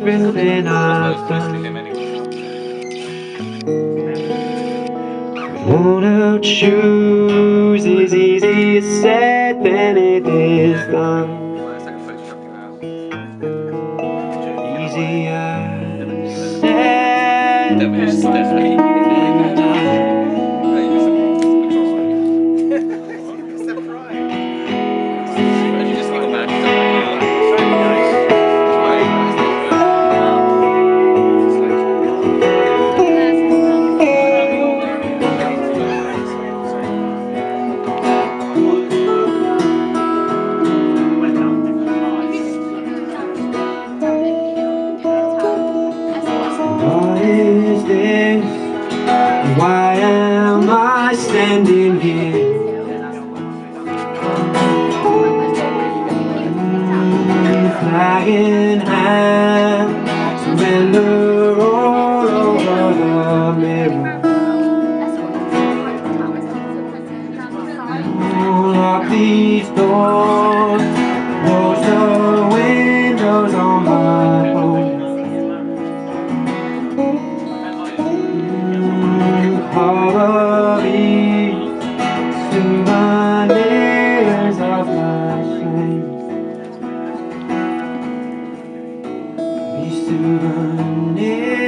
everything I've done. Wanna choose is easier said than it is done. Easier said than done. Standing here? In hand, surrender all over the mirror. Lock these doors, shame. These souvenirs